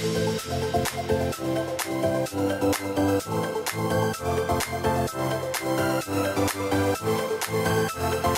Thank you.